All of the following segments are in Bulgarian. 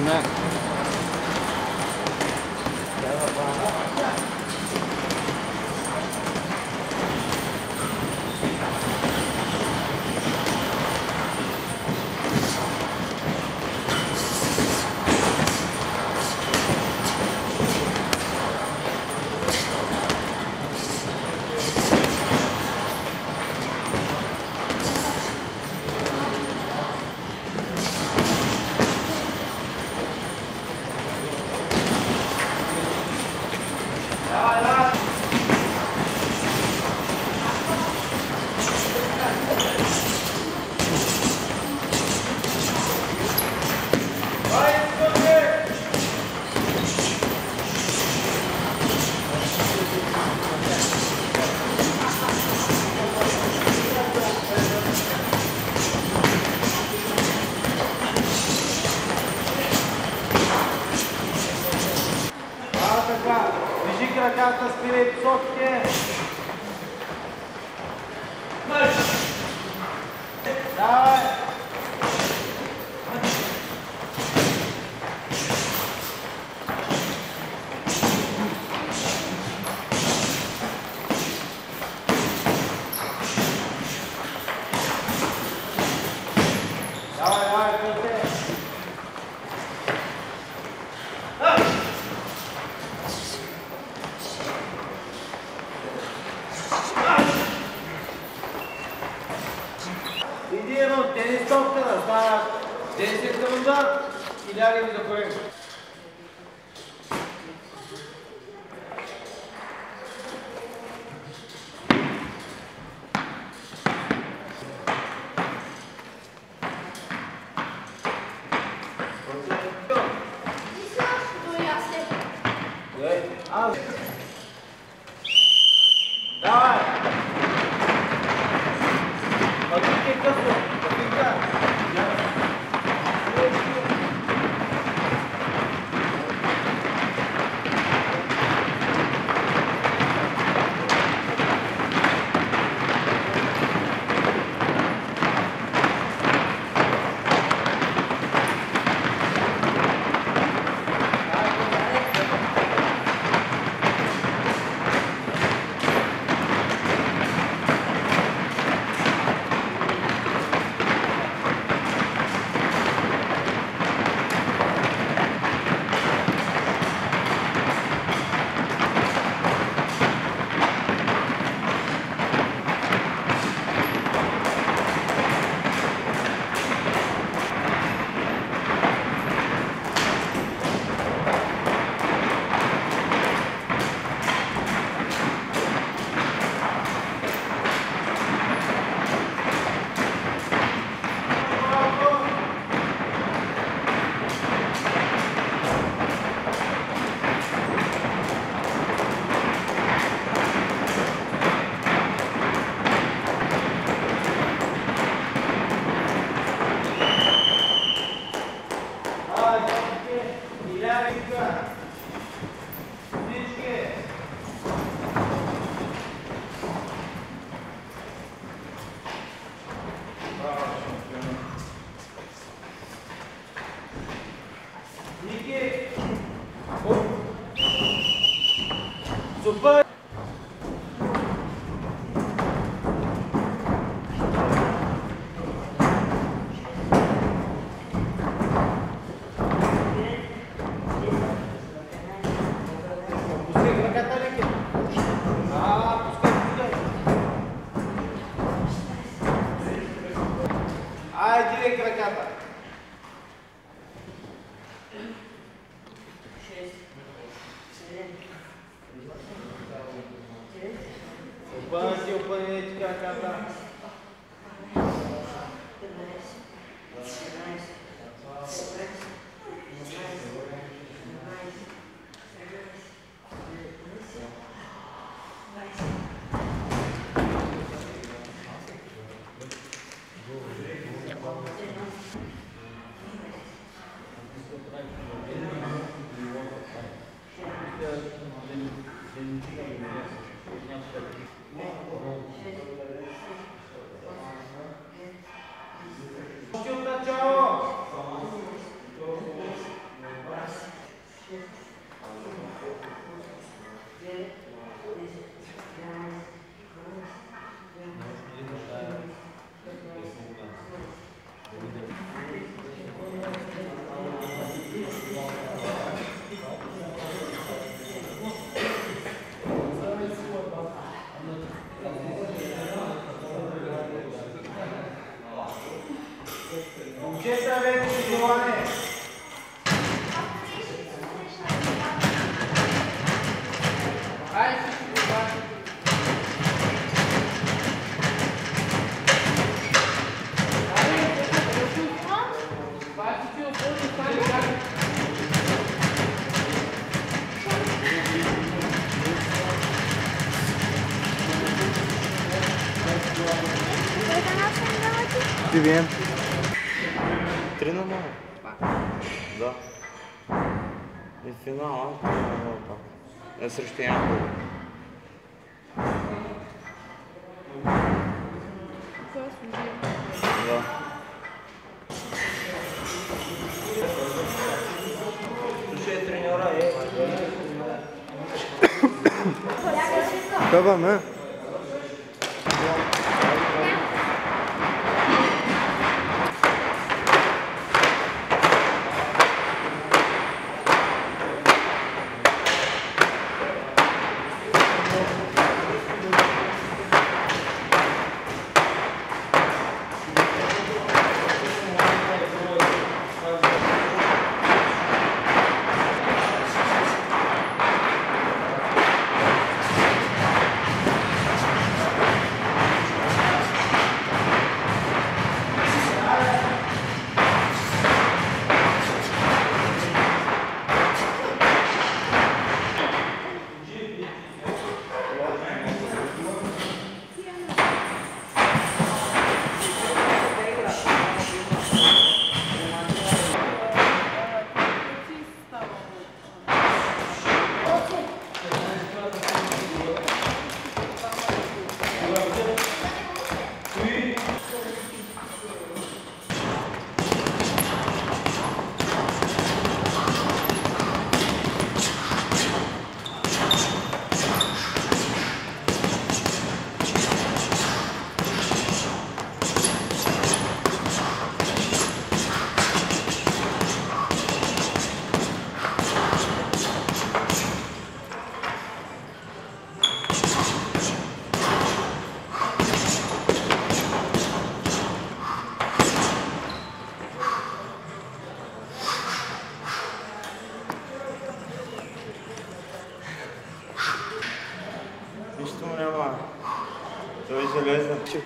Не. А, така. Движи краката, спирай посоките. Давай. Давай, давай, пусти. Иди едно тенис топка да става 10 секунда и да поем. Аз. Aí direita vai cantar. Thank you. Финала 3 на 0 пак. Е срещу Янко. Да.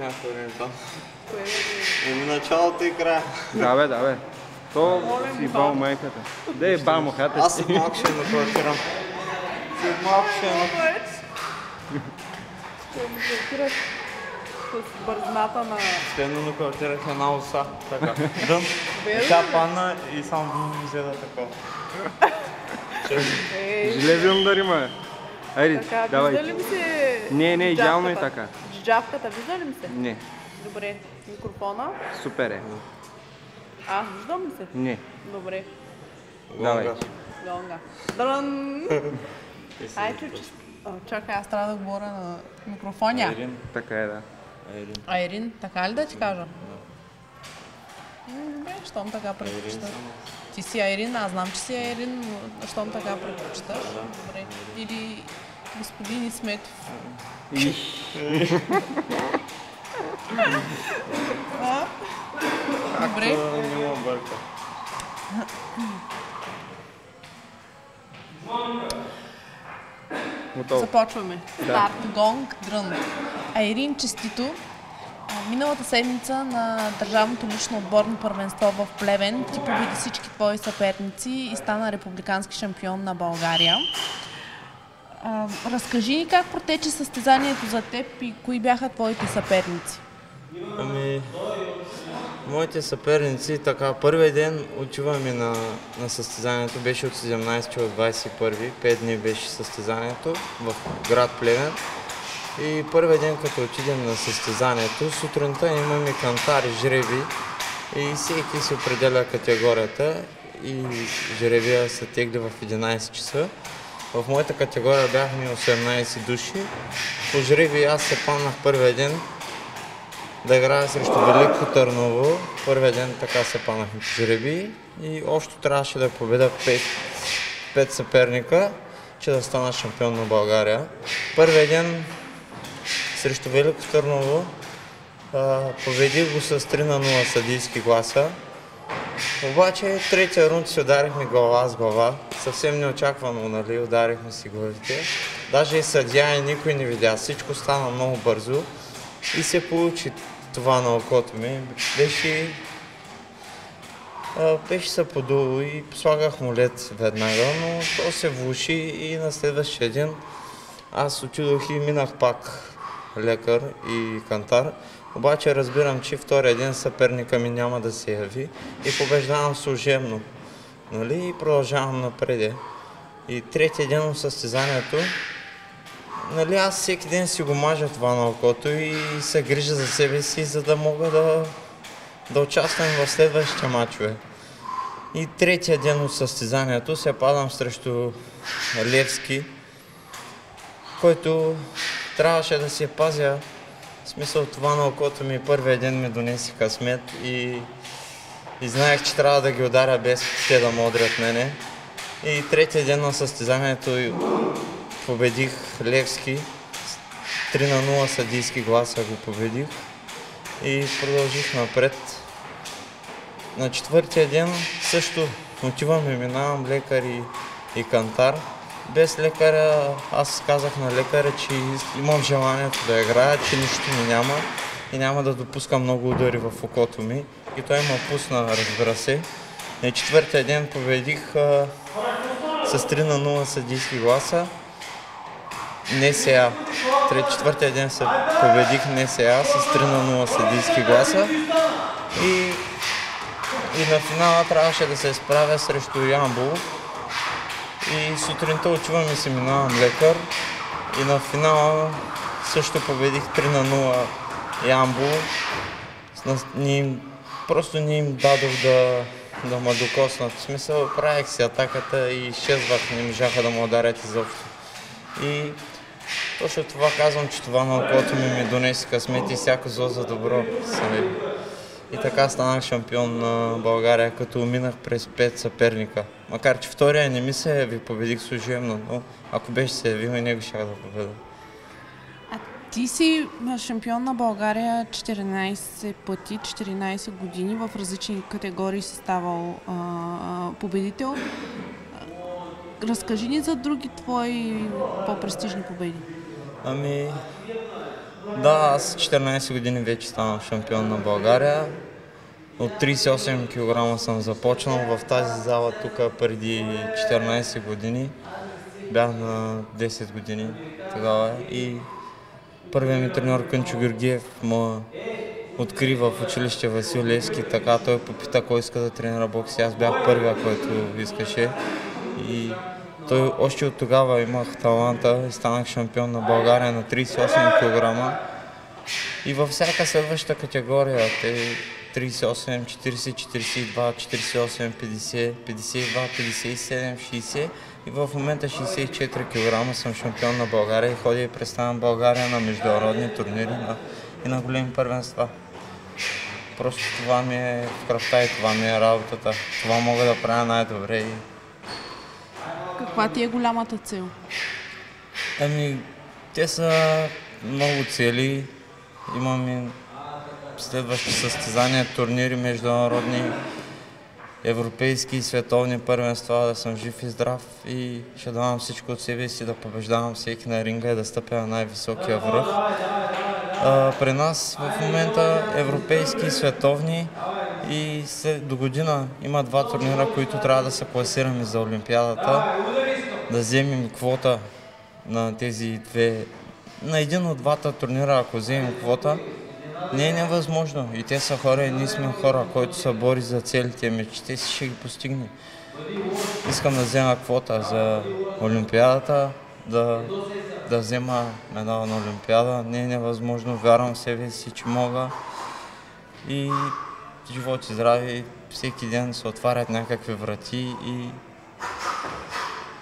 Някакво време там. Еми началото и края. Да бе, да бе. То си бал майката. Да е бал мухата. Аз след малко ще нокаутирам. След малко ще нокаутирам. Ще ми блокираш с бързината на... Следно нокаутирах една оса. Така. Дън. И тя падна и само дън ми взе да такова. Ей, Железен удари ме. Айде, давай. Не, не, идеално е така. Джавката, вижда ли ми се? Не, Добре. Микрофона? супер е. А, виждам ли се? Не, Добре. давай. Лонга. Дрън! Ай, чуче. О, Чакай, аз трябва да говоря на микрофоня. Айрин. Така е, да. Айрин. Айрин, така ли да ти кажа? М, Добре, щом така предпочиташ. Ти си Айрин, аз знам, че си Айрин, но щом така предпочиташ. Добре. Или господин Исметов. А? Добре. Бърка. Готово. Започваме. Старт, гонг, дрън. Айрин, честито. Миналата седмица на Държавното лично отборно първенство в Плевен ти победи всички твои съперници и стана републикански шампион на България. А, разкажи как протече състезанието за теб и кои бяха твоите съперници. Ами, моите съперници, така, първият ден отиваме на, на състезанието, беше от 17 от 21, 5 дни беше състезанието в град Плевен. И първият ден, като отидем на състезанието, сутринта имаме кантари, жреби и всеки си определя категорията и жребия се тегли в 11 часа. В моята категория бяхме 18 души. По жреби аз се паднах първия ден, да играя срещу Велико Търново. Първият ден така се панахме по жреби и общо трябваше да победа 5, 5 съперника, че да стана шампион на България. Първият ден срещу Велико Търново победих го с 3 на 0 съдийски гласа. Обаче третия рунд си ударихме глава с глава. Съвсем неочаквано, нали, ударихме си главите. Даже и съдия и никой не видя. Всичко стана много бързо и се получи това на окото ми. Беше, беше се подуло и слагах му лед веднага, но то се влуши и на следващия ден аз отидох и минах пак лекар и кантар Обаче разбирам, че втория ден съперника ми няма да се яви и побеждавам служебно. Нали? И продължавам напред. И третия ден от състезанието, нали, аз всеки ден си го мажа това на окото и се грижа за себе си, за да мога да, да участвам в следващите матчове. И третия ден от състезанието се падам срещу Левски, който трябваше да си пазя. Смисъл това на окото ми първия ден ми донеси късмет и, и знаех, че трябва да ги ударя без те да модрят мене. И третия ден на състезанието победих Левски. 3 на 0 съдийски гласа го победих и продължих напред. На четвъртия ден също отивам и минавам лекар и, и кантар. Без лекаря аз казах на лекаря, че имам желанието да играя, че нищо ми няма и няма да допускам много удари в окото ми. И той ме пусна, разбира се. На четвъртия ден победих а, с 3 на 0 съдийски гласа. Не сега. Трети, четвъртия ден се победих не сега с 3 на 0 съдийски гласа. И, и на финала трябваше да се изправя срещу Ямбол. И сутринта отивам и се минавам лекар. И на финала също победих 3 на 0 Ямбол. Не им, просто не им дадох да, да ме докоснат. В смисъл, правих си атаката и изчезвах, не можаха да ме ударят изобщо. И точно това казвам, че това на окото ми ми донесе късмет и всяко зло за добро. И така станах шампион на България, като минах през пет съперника. Макар, че втория не ми се ви победих служебно, но ако беше се явил и него ще да победа. А ти си шампион на България 14 пъти, 14 години, в различни категории си ставал а, победител. Разкажи ни за други твои по-престижни победи. Ами, да, аз 14 години вече станах шампион на България. От 38 кг съм започнал в тази зала тук преди 14 години. Бях на 10 години тогава и първият ми треньор Кънчо Георгиев ме откри в училище Васил Левски, така той попита кой иска да тренира бокс. Аз бях първия, който искаше и той още от тогава имах таланта и станах шампион на България на 38 кг. И във всяка следваща категория, те 38, 40, 42, 48, 50, 52, 57, 60 и в момента 64 кг съм шампион на България и ходя и представям България на международни турнири и на големи първенства. Просто това ми е в кръвта и това ми е работата. Това мога да правя най-добре и каква ти е голямата цел? Ами, те са много цели. Имаме следващи състезания, турнири, международни, европейски и световни първенства, да съм жив и здрав и ще давам всичко от себе си да побеждавам всеки на ринга и да стъпя на най-високия връх. А, при нас в момента европейски и световни и след, до година има два турнира, които трябва да се класираме за Олимпиадата, да вземем квота на тези две, на един от двата турнира, ако вземем квота, не е невъзможно. И те са хора, и ние сме хора, които се бори за целите мечти, си ще ги постигне. Искам да взема квота за Олимпиадата, да, да взема медал на Олимпиада. Не е невъзможно, вярвам в себе си, че мога. И живот и здраве, всеки ден се отварят някакви врати и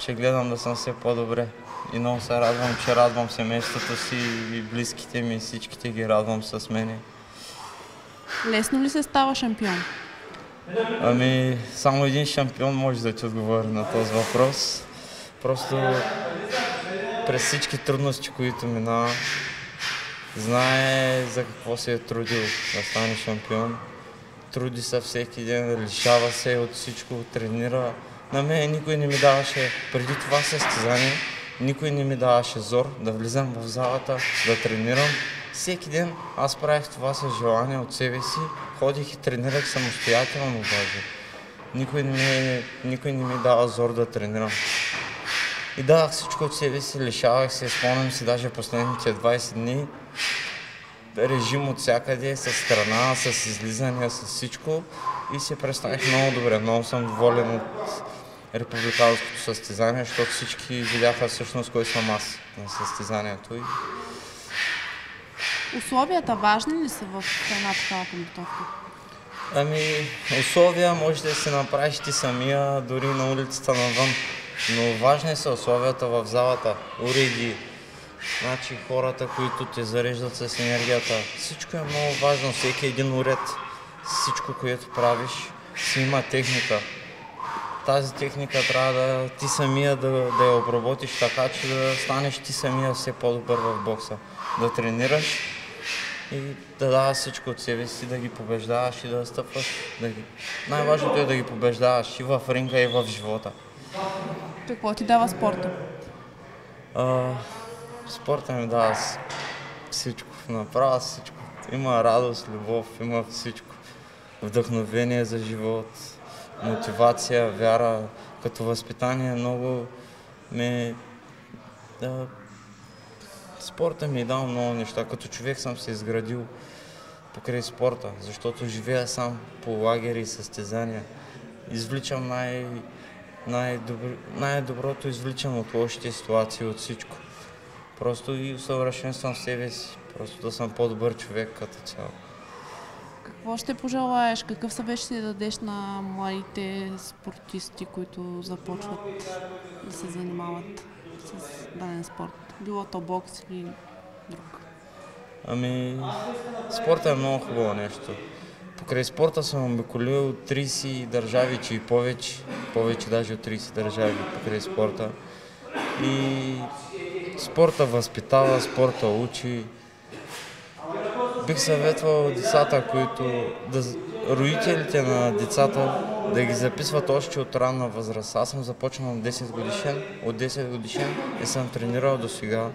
ще гледам да съм все по-добре. И много се радвам, че радвам семейството си и близките ми, всичките ги радвам с мене. Лесно ли се става шампион? Ами, само един шампион може да ти отговори на този въпрос. Просто през всички трудности, които мина, знае за какво се е трудил да стане шампион труди се всеки ден, лишава се от всичко, тренира. На мен никой не ми даваше, преди това състезание, никой не ми даваше зор да влизам в залата, да тренирам. Всеки ден аз правих това с желание от себе си, ходих и тренирах самостоятелно даже. Никой не ми, никой не ми дава зор да тренирам. И давах всичко от себе си, лишавах се, спомням си даже последните 20 дни. Режим от всякъде, с страна, с излизания, с всичко и се представих много добре. Много съм доволен от републиканското състезание, защото всички видяха всъщност кой съм аз на състезанието. И Условията важни ли са в една такава подготовка? Ами, условия може да си направиш ти самия, дори на улицата навън. Но важни са условията в залата, уреди, значи хората, които те зареждат с енергията. Всичко е много важно, всеки един уред, всичко, което правиш, си има техника. Тази техника трябва да ти самия да, да я обработиш така, че да станеш ти самия все по-добър в бокса. Да тренираш и да даваш всичко от себе си, да ги побеждаваш и да стъпваш. Да ги... Най-важното е да ги побеждаваш и в ринга, и в живота. Какво ти дава спорта? А, спорта ми дава всичко, направо всичко. Има радост, любов, има всичко. Вдъхновение за живот, мотивация, вяра. Като възпитание много ме... Да, спорта ми е дал много неща. Като човек съм се изградил покрай спорта, защото живея сам по лагери и състезания. Извличам най- най-добри, най-доброто извличам от лошите ситуации, от всичко. Просто и усъвършенствам себе си. Просто да съм по-добър човек като цяло. Какво ще пожелаеш? Какъв съвет ще дадеш на младите спортисти, които започват да се занимават с даден спорт? Било то бокс или друг. Ами, спорта е много хубаво нещо. Покрай спорта съм обиколил 30 държави, че и повече, повече даже от 30 държави покрай спорта. И спорта възпитава, спорта учи. Бих съветвал децата, които, да, родителите на децата да ги записват още от ранна възраст. Аз съм започнал на 10 годишен, от 10 годишен и съм тренирал до сега.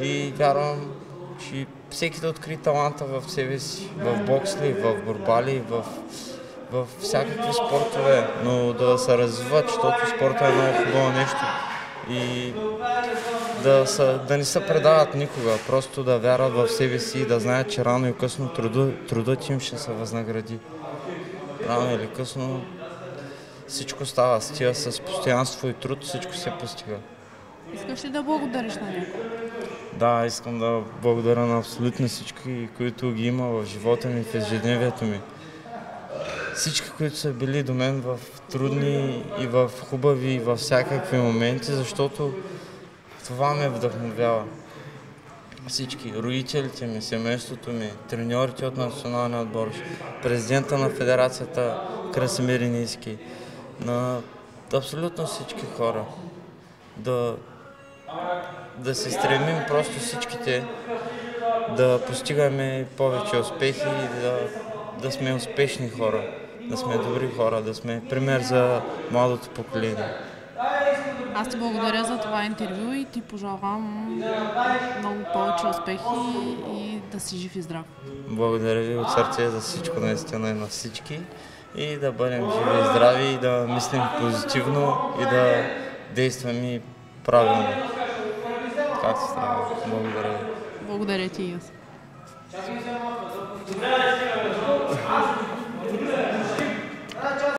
И вярвам, че всеки да откри таланта в себе си, в бокс ли, в борба ли, в, в всякакви спортове, но да се развиват, защото спорта е много хубаво нещо. И да, са, да не се предават никога, просто да вярват в себе си и да знаят, че рано и късно труда, трудът им ще се възнагради. Рано или късно всичко става, с тия с постоянство и труд всичко се постига. Искаш ли да благодариш на някой? Да, искам да благодаря на абсолютно всички, които ги има в живота ми, в ежедневието ми. Всички, които са били до мен в трудни и в хубави, и във всякакви моменти, защото това ме вдъхновява. Всички, родителите ми, семейството ми, треньорите от националния отбор, президента на федерацията Красимир Ниски, на абсолютно всички хора. Да, да се стремим просто всичките да постигаме повече успехи и да, да сме успешни хора, да сме добри хора, да сме пример за младото поколение. Аз ти благодаря за това интервю и ти пожелавам много повече успехи и да си жив и здрав. Благодаря ви от сърце за всичко наистина и на всички и да бъдем живи и здрави и да мислим позитивно и да действаме правилно. Както става. Благодаря ви. Благодаря ти и аз.